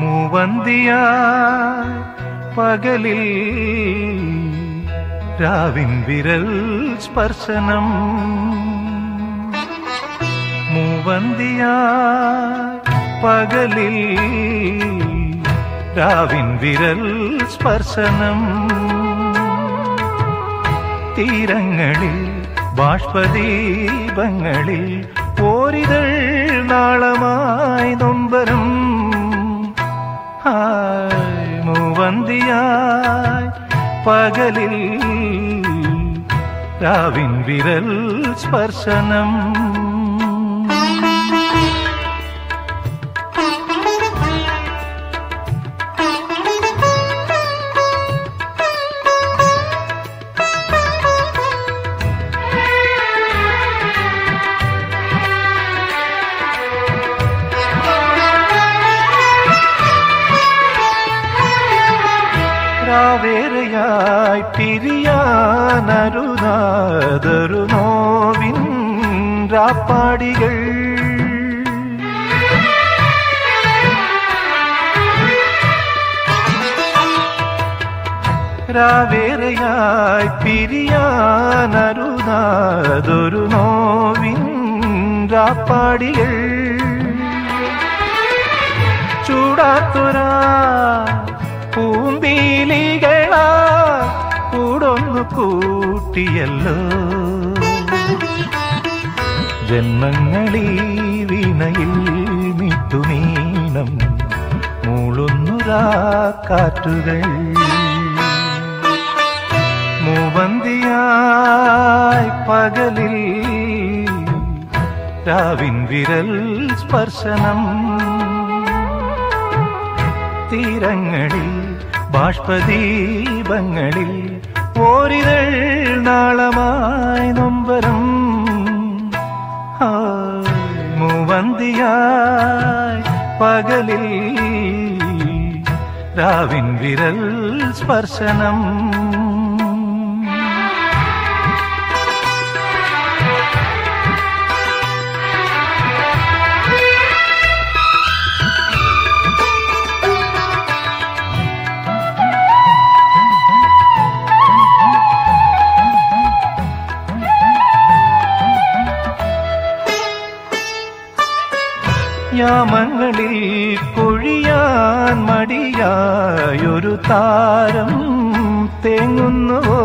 മൂവന്തിയ പകലിൽ രാവിൻ വിരൽ സ്പർശനം മൂവന്തിയ പകലിൽ രാവിൻ വിരൽ സ്പർശനം. തീരങ്ങളിൽ ബാഷ്പദീപങ്ങളിൽ പോരിതൾ നാളമായി നൊമ്പരം. മൂവന്തിയായി പകലിൽ രാവിൻ വിരൽ സ്പർശനം. രാവേറെയായി പിരിയാനരുനാതൊരു നോവിൻ രാപ്പാടികൾ. വേറെയായി പിരിയാനരുനാതൊരു നോവിൻ രാപ്പാടികൾ. ചൂടാത്തൊരാ കൂട്ടിയല്ലോ. ജന്മങ്ങളീ വിനയിൽ മിത്തുമീനം മൂളുന്നുരാ കാറ്റുകൾ. മൂവന്തിയായി പകലിൽ രാവിൻ വിരൽ സ്പർശനം. തീരങ്ങളിൽ ബാഷ്പദീപങ്ങളിൽ ഓരിതൾ നാളമായി നൊമ്പരം. മൂവന്തിയായി പകലിൽ രാവിൻ വിരൽ സ്പർശനം. യാമങ്ങളിൽ കൊഴിയാൻ മടിയായൊരു താരം തേങ്ങുന്നുവോ